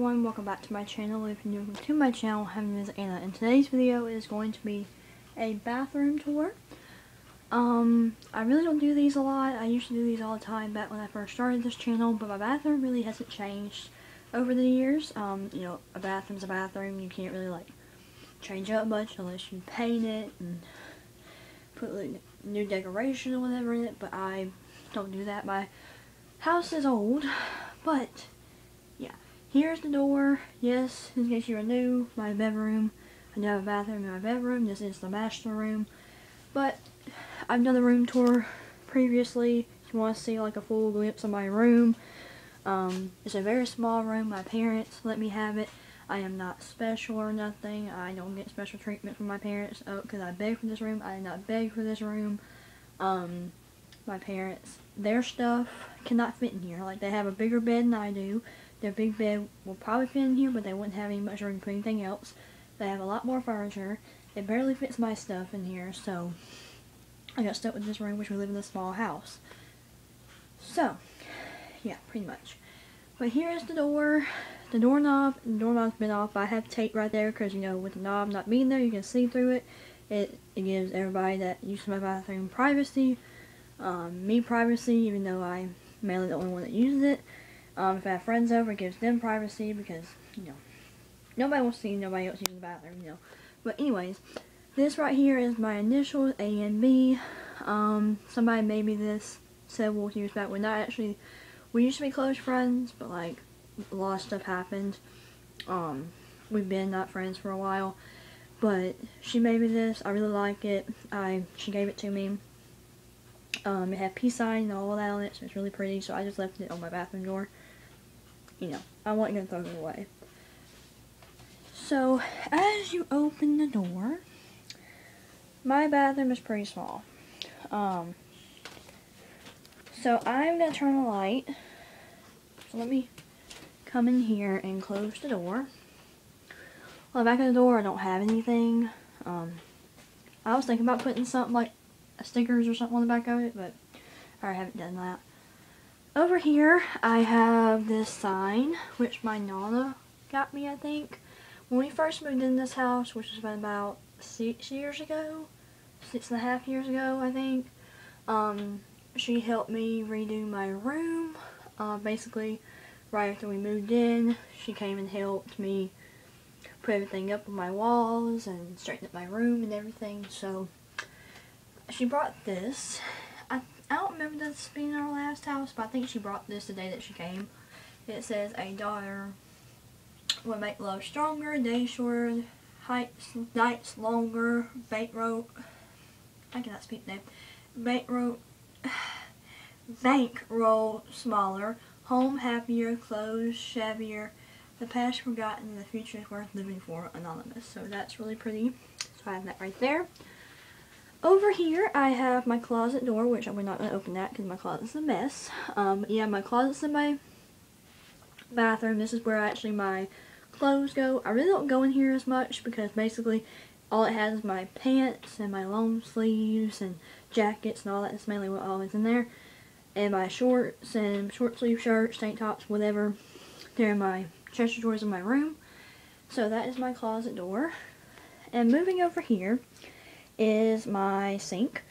everyone, welcome back to my channel. If you're new to my channel, my name is Anna, and today's video is going to be a bathroom tour. Um, I really don't do these a lot. I used to do these all the time back when I first started this channel, but my bathroom really hasn't changed over the years. Um, you know, a bathroom's a bathroom. You can't really, like, change up much unless you paint it and put, like, new decoration or whatever in it, but I don't do that. My house is old, but Here's the door. Yes, in case you're new, my bedroom. I do have a bathroom in my bedroom. This is the master room. But I've done the room tour previously. If you want to see like a full glimpse of my room. Um, it's a very small room. My parents let me have it. I am not special or nothing. I don't get special treatment from my parents because oh, I begged for this room. I did not beg for this room. Um, my parents, their stuff cannot fit in here. Like they have a bigger bed than I do. Their big bed will probably fit in here, but they wouldn't have any much room for anything else. They have a lot more furniture. It barely fits my stuff in here, so I got stuck with this room, which we live in a small house. So, yeah, pretty much. But here is the door. The doorknob, the doorknob's been off. I have tape right there because, you know, with the knob not being there, you can see through it. It, it gives everybody that uses my bathroom privacy. Um, me privacy, even though I'm mainly the only one that uses it. Um, if I have friends over, it gives them privacy because, you know, nobody wants to see nobody else using the bathroom, you know. But anyways, this right here is my initials, A and B. Um, somebody made me this several years back. We're not actually, we used to be close friends, but like, a lot of stuff happened. Um, we've been not friends for a while. But she made me this. I really like it. I She gave it to me. Um, it had peace sign and all that on it, so it's really pretty. So I just left it on my bathroom door you know, I wasn't going to throw it away. So, as you open the door, my bathroom is pretty small. Um, so I'm going to turn the light. So let me come in here and close the door. The back of the door, I don't have anything. Um, I was thinking about putting something like stickers or something on the back of it, but I haven't done that. Over here, I have this sign, which my Nana got me, I think. When we first moved in this house, which has been about six years ago, six and a half years ago, I think, um, she helped me redo my room. Uh, basically, right after we moved in, she came and helped me put everything up on my walls and straighten up my room and everything. So, she brought this, I don't remember this being our last house, but I think she brought this the day that she came. It says, a daughter will make love stronger, days shorter, heights, nights longer, bank rope, I cannot speak now, bank rope, bank roll smaller, home happier, clothes shabbier, the past forgotten, the future is worth living for, anonymous. So that's really pretty. So I have that right there. Over here, I have my closet door, which I'm not going to open that because my closet's a mess. Um, yeah, my closet's in my bathroom. This is where actually my clothes go. I really don't go in here as much because basically all it has is my pants and my long sleeves and jackets and all that. That's mainly what always in there. And my shorts and short sleeve shirts, tank tops, whatever. They're in my chest drawers in my room. So that is my closet door. And moving over here, is my sink.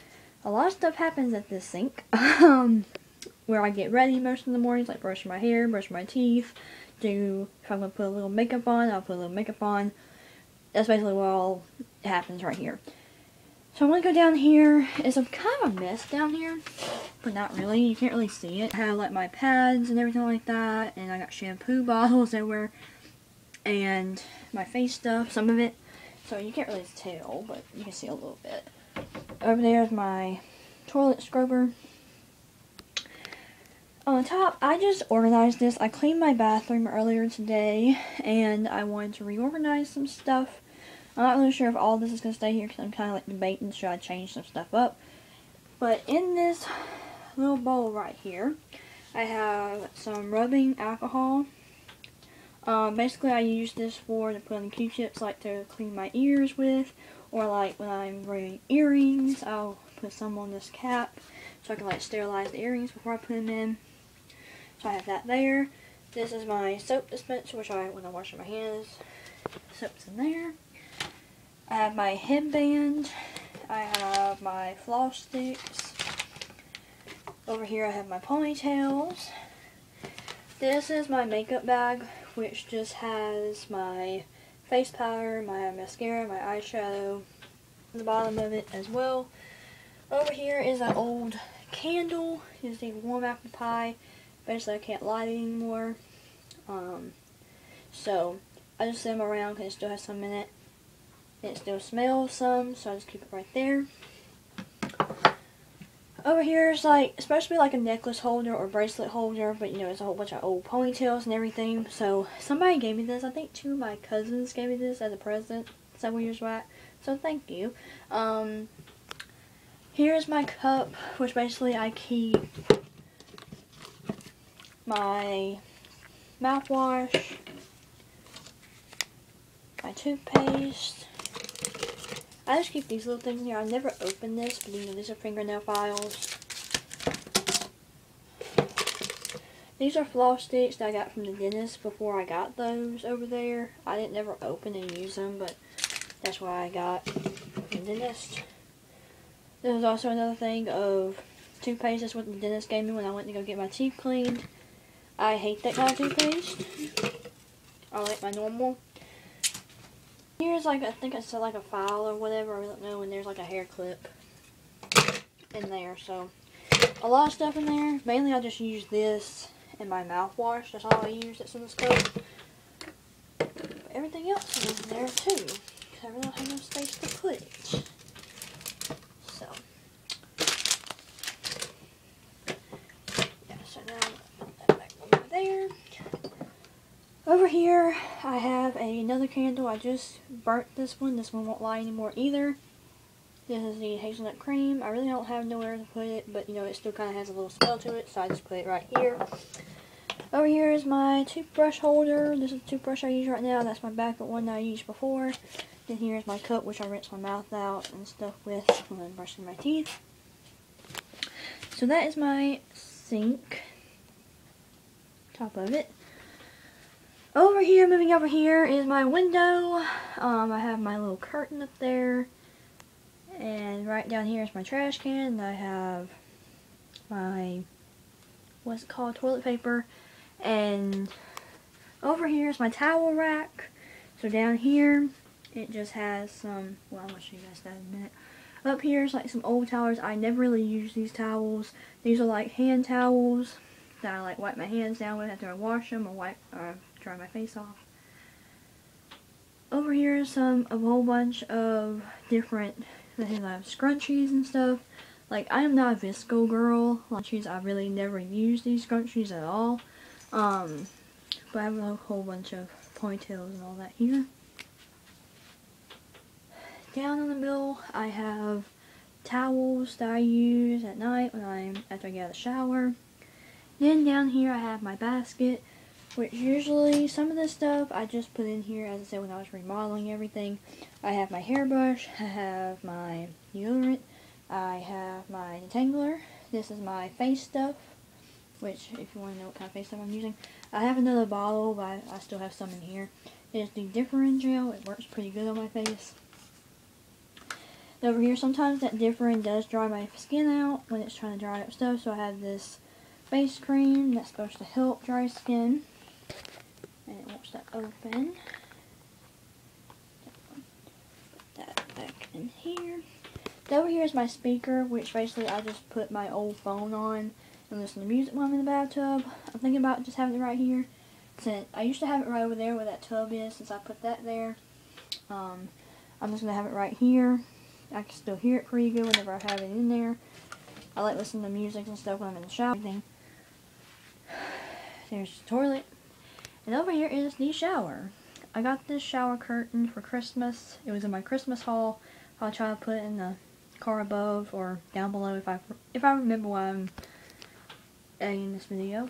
A lot of stuff happens at this sink. um, where I get ready most of the mornings, like brush my hair, brush my teeth, do, if I'm going to put a little makeup on, I'll put a little makeup on. That's basically what all happens right here. So I'm going to go down here. It's a kind of a mess down here, but not really. You can't really see it. I have like my pads and everything like that, and I got shampoo bottles everywhere, and my face stuff, some of it. So you can't really tell, but you can see a little bit. Over there is my toilet scrubber. On the top, I just organized this. I cleaned my bathroom earlier today, and I wanted to reorganize some stuff. I'm not really sure if all this is going to stay here, because I'm kind of like debating should I change some stuff up. But in this little bowl right here, I have some rubbing alcohol um, basically, I use this for to put on Q-tips, like to clean my ears with, or like when I'm wearing earrings, I'll put some on this cap so I can like sterilize the earrings before I put them in. So I have that there. This is my soap dispenser, which I, when I'm washing my hands, soap's in there. I have my headband. I have my floss sticks. Over here I have my ponytails. This is my makeup bag, which just has my face powder, my mascara, my eyeshadow, the bottom of it as well. Over here is an old candle. It's the warm apple pie. Basically, I can't light it anymore. Um, so, I just set them around because it still has some in it. It still smells some, so I just keep it right there. Over here is like, supposed to be like a necklace holder or bracelet holder, but you know, it's a whole bunch of old ponytails and everything. So, somebody gave me this. I think two of my cousins gave me this as a present several years back. So, thank you. Um, here's my cup, which basically I keep my mouthwash, my toothpaste. I just keep these little things here. I've never opened this, but you know, these are fingernail files. These are floss sticks that I got from the dentist before I got those over there. I didn't never open and use them, but that's why I got the dentist. There's also another thing of toothpaste. That's what the dentist gave me when I went to go get my teeth cleaned. I hate that kind of toothpaste. I like my normal. Here's like, I think it's like a file or whatever, I don't know, and there's like a hair clip in there, so a lot of stuff in there. Mainly I just use this in my mouthwash, that's all I use that's in this cup. But everything else is in there too, because I really don't have no space to put it. So, yeah, so now put that back over there. Over here, I have another candle. I just burnt this one. This one won't light anymore either. This is the hazelnut cream. I really don't have nowhere to put it, but you know, it still kind of has a little smell to it, so I just put it right here. Over here is my toothbrush holder. This is the toothbrush I use right now. That's my backup one that I used before. Then here's my cup, which I rinse my mouth out and stuff with when I'm brushing my teeth. So that is my sink. Top of it. Over here, moving over here, is my window. Um, I have my little curtain up there. And right down here is my trash can. I have my, what's it called, toilet paper. And over here is my towel rack. So down here, it just has some, well, I'm going to show you guys that in a minute. Up here is like some old towels. I never really use these towels. These are like hand towels that I like wipe my hands down with after I wash them or wipe, or dry my face off. Over here is some, a whole bunch of different, things. I have scrunchies and stuff. Like, I am not a VSCO girl. Scrunchies, I really never use these scrunchies at all. Um, but I have a whole bunch of ponytails and all that here. Down in the middle, I have towels that I use at night when I'm after I get out of the shower. Then down here I have my basket which usually some of this stuff I just put in here as I said when I was remodeling everything. I have my hairbrush, I have my deodorant, I have my detangler, this is my face stuff, which if you want to know what kind of face stuff I'm using. I have another bottle, but I, still have some in here. It is the Differin gel, it works pretty good on my face. Over here, sometimes that Differin does dry my skin out when it's trying to dry up stuff, so I have this face cream that's supposed to help dry skin and it wants to open. Put that back in here. Over here is my speaker, which basically I just put my old phone on and listen to music while I'm in the bathtub. I'm thinking about just having it right here. Since I used to have it right over there where that tub is, since I put that there. Um, I'm just going to have it right here. I can still hear it pretty good whenever I have it in there. I like listening to music and stuff when I'm in the shower. There's the toilet. And over here is the shower. I got this shower curtain for Christmas. It was in my Christmas haul. I'll try to put it in the car above or down below if I if I remember why I'm editing this video.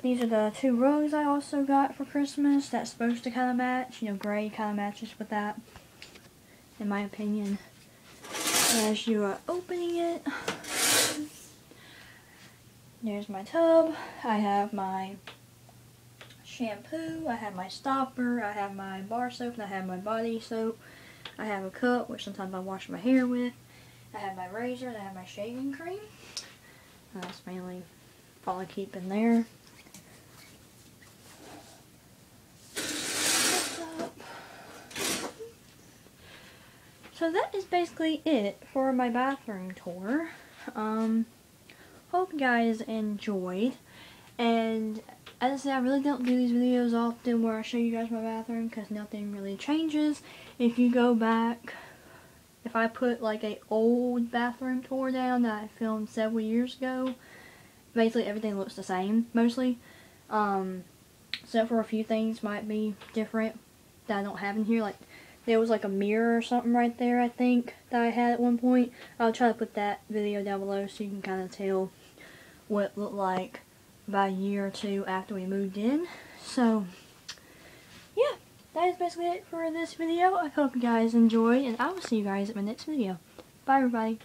These are the two rugs I also got for Christmas. That's supposed to kind of match. You know, gray kind of matches with that, in my opinion. As you are opening it, there's my tub. I have my shampoo, I have my stopper, I have my bar soap, and I have my body soap. I have a cup, which sometimes I wash my hair with. I have my razor, and I have my shaving cream. That's mainly all I keep in there. So that is basically it for my bathroom tour. Um, hope you guys enjoyed. And as I said, I really don't do these videos often where I show you guys my bathroom because nothing really changes. If you go back, if I put like a old bathroom tour down that I filmed several years ago, basically everything looks the same mostly. Um, except for a few things might be different that I don't have in here. Like there was like a mirror or something right there I think that I had at one point. I'll try to put that video down below so you can kind of tell what it looked like about a year or two after we moved in. So yeah, that is basically it for this video. I hope you guys enjoyed and I will see you guys at my next video. Bye everybody.